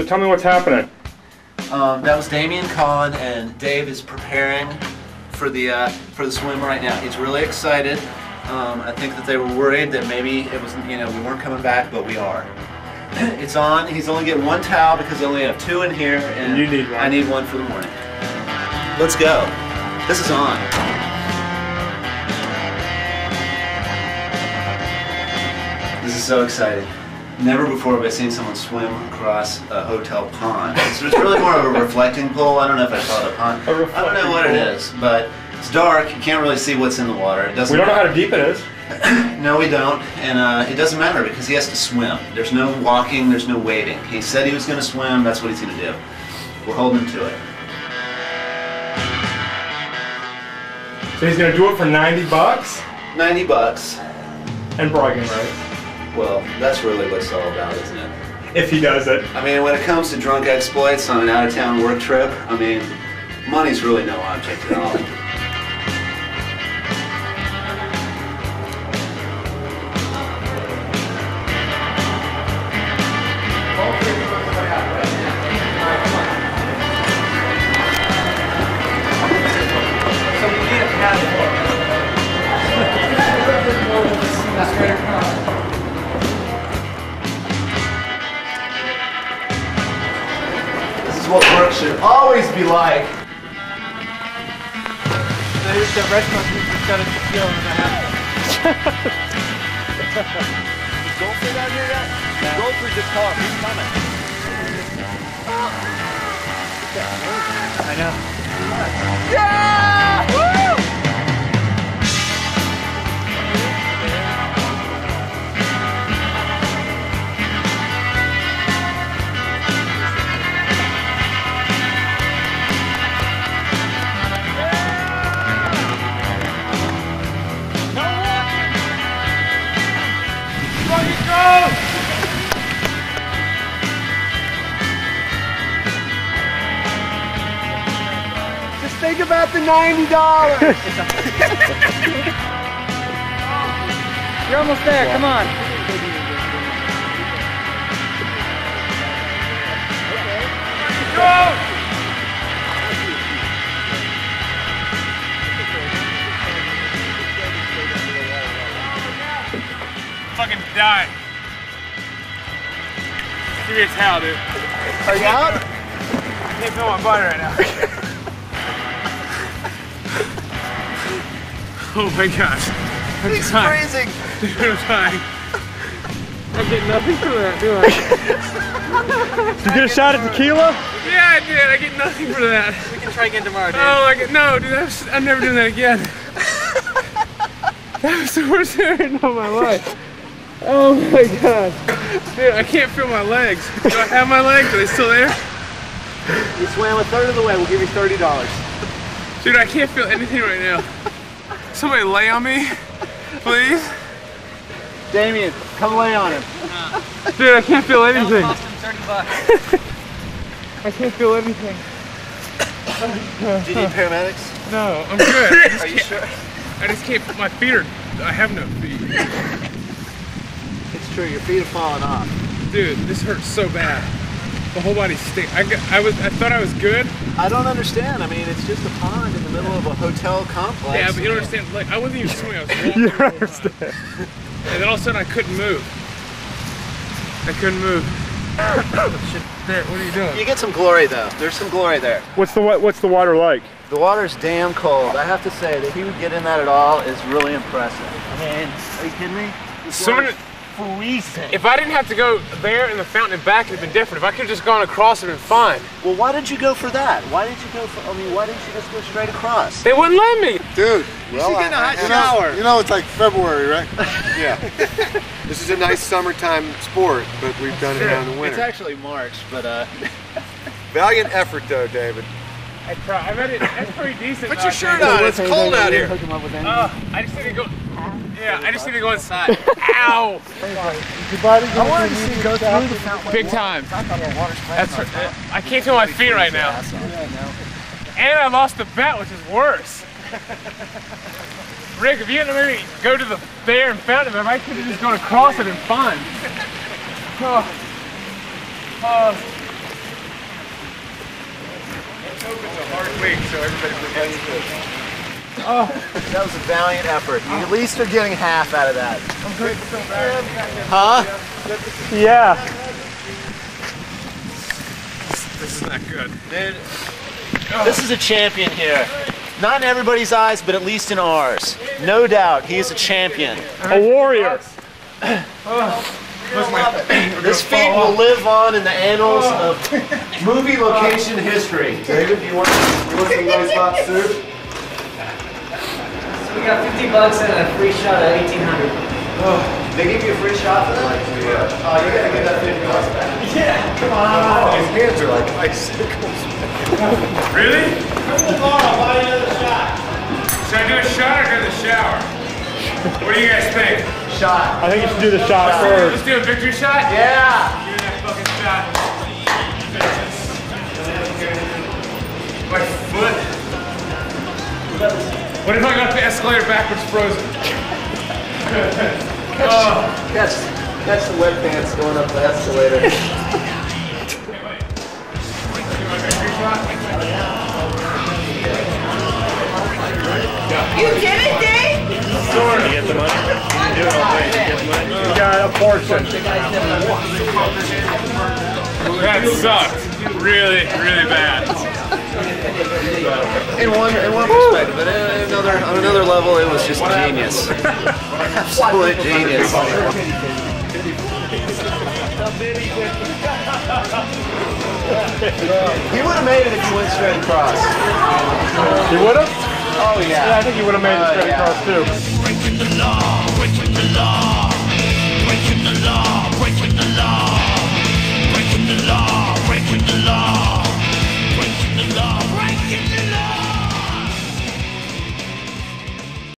So tell me what's happening. Um, that was Damien Collin, and Dave is preparing for the uh, for the swim right now. He's really excited. Um, I think that they were worried that maybe it was you know we weren't coming back, but we are. it's on. He's only getting one towel because they only have two in here, and You need one. I need one for the morning. Let's go. This is on. This is so exciting. Never before have I seen someone swim across a hotel pond. It's, it's really more of a reflecting pool. I don't know if I call it a pond. A I don't know what it pool. is, but it's dark. You can't really see what's in the water. It doesn't. We don't know how deep it is. No, we don't, and uh, it doesn't matter because he has to swim. There's no walking. There's no waiting. He said he was going to swim. That's what he's going to do. We're holding him to it. So he's gonna do it for 90 bucks Ninety bucks. and bragging rights. Well, that's really what it's all about, isn't it? If he does it. I mean, when it comes to drunk exploits on an out-of-town work trip, I mean, money's really no object at all. What work should always be like. There's the restaurant that's got a tequila in the house. Goldfish out here yet? Goldfish just caught. He's coming. I know. Just think the ninety dollars. You're almost there. Come on. Fucking die. Give me a towel, dude. Are you out? I can't feel my body right now. oh my gosh. I'm He's dying. freezing. Dude, I'm dying. I get nothing from that, do I? You get a shot at tequila? Yeah, I did. I get nothing for that. We can try again tomorrow, dude. Oh my god, no, dude, was, I'm never doing that again. that was the worst hurting of my life. Oh my god. Dude, I can't feel my legs. Do I have my legs? Are they still there? You swam a third of the way. We'll give you thirty dollars. Dude, I can't feel anything right now. Somebody lay on me, please. Damien, come lay on him. Dude, I can't feel anything. Cost him 30 bucks. I can't feel anything. Do you need paramedics? No, I'm good. I just Are you can't- sure? I just can't put my feet are. I have no feet. It's true. Your feet have fallen off. Dude, this hurts so bad. The whole body stinks. I, I was. I thought I was good. I don't understand. I mean, it's just a pond in the middle of a hotel complex. Yeah, but you don't understand. Like I wasn't even swimming. I was walking. you understand. And then all of a sudden I couldn't move. I couldn't move. There. What are you doing? You get some glory though. There's some glory there. What's the? What's the water like? The water's damn cold. I have to say that he would get in that at all is really impressive. I mean, are you kidding me? This So water's many- freezing. If I didn't have to go there in the fountain and back, it'd been different. If I could have just gone across, it'd been fine. Well, why did you go for that? Why did you go for? I mean, why didn't you just go straight across? They wouldn't let me. Dude, You should get in a hot you shower. know, you know it's like February, right? yeah. this is a nice summertime sport, but we've done it now in the It's actually March, but uh, Valiant effort, though, David. I tried. I bet it. That's pretty decent. Put your shirt on. It's cold out here. Uh, I just need to go. Yeah, I just need to go inside. Ow! I wanted to see you go through the fountain. Big time. That's. uh, I can't feel my feet right now. And I lost the bet, which is worse. Rick, if you hadn't maybe go to the there and fountain, if I could have just gone across it and fun. Oh. Oh. Let's hope it's a hard week so everybody forgets it. That was a valiant effort. You at least are getting half out of that. I'm good. Huh? Yeah. This is not good. Dude, this is a champion here. Not in everybody's eyes, but at least in ours. No doubt, he is a champion. A warrior. This feat will live on in the annals of movie location history. David, you want, you want some nice hot soup? So we got 50 bucks and a free shot at 1800. Oh, They give you a free shot for that? Oh, you gotta get that 50 bucks back. Yeah, come on. Oh, his hands are like icicles. Really? Come on, I'll buy another shot. Should I do a shot or go to the shower? What do you guys think? Shot. I think you should do the shot first. Let's do a victory shot? Yeah. Give that fucking shot. My foot. What if I got the escalator backwards frozen? oh, Catch, catch the wet pants going up the escalator. You did it, Dave? You get the money. You got a portion. that sucked. Really, really bad. In one, in one perspective, but in another, on another level, it was just genius. Absolute genius. He would have made it if he went straight across. You would have? Oh Yeah, Yeah, I think you would have made it Uh, straight yeah. across too.